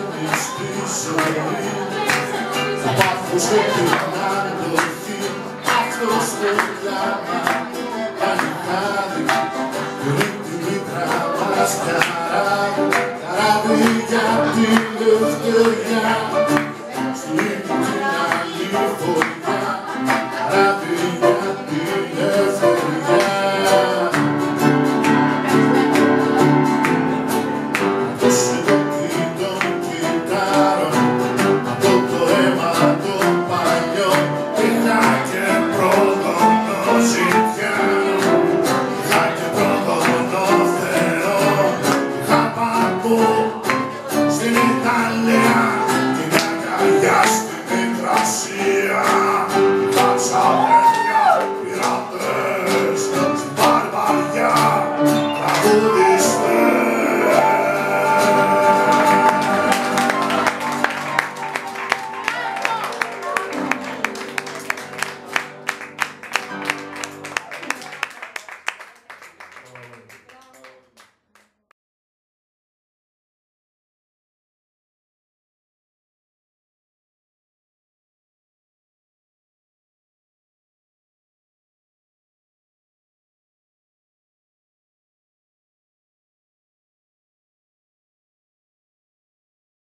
θέλει στη ζωή Ο πάθος δεν κοιτάνε δοθεί Αυτός δεν κλάμα Παλικάρι Ρίτη μη τραβάς καράβι Καράβι για την ευκαιριά Στην την φωτιά Yeah.